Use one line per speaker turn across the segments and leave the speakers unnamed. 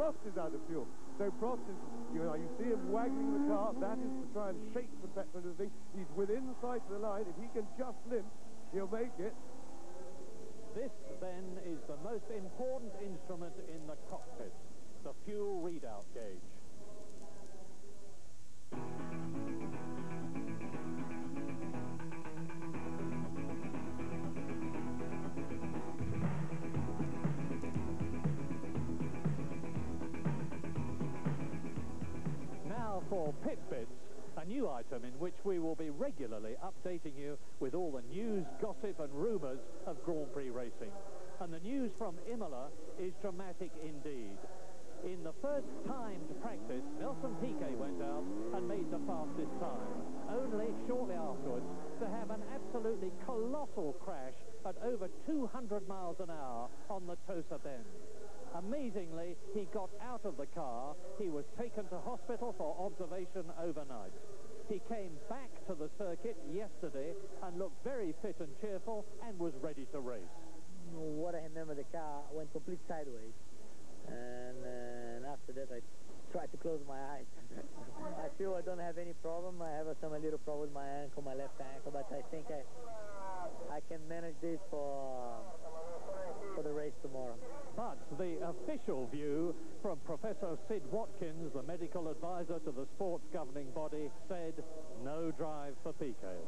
Prost is out of fuel. So Prost is, you know, you see him waggling the car. That is to try and shake the thing. He's within sight of the line. If he can just limp, he'll make it.
This, then, is the most important instrument in the cockpit, the fuel readout gauge. For Pit Bits, a new item in which we will be regularly updating you with all the news, gossip and rumours of Grand Prix racing. And the news from Imola is dramatic indeed. In the first timed practice, Nelson Piquet went out and made the fastest time, only shortly afterwards to have an absolutely colossal crash at over 200 miles an hour on the Tosa Bend. Amazingly, he got out of the car. He was taken to hospital for observation overnight. He came back to the circuit yesterday and looked very fit and cheerful and was ready to race.
What I remember, the car went complete sideways. And, uh, and after that, I tried to close my eyes. I feel I don't have any problem. I have some a little problem with my ankle, my left ankle, but I think I I can manage this for for the race tomorrow.
But the official view from Professor Sid Watkins, the medical advisor to the sports governing body, said no drive for Piquet.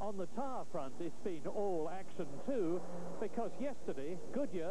On the tyre front, it's been all action too, because yesterday, Goodyear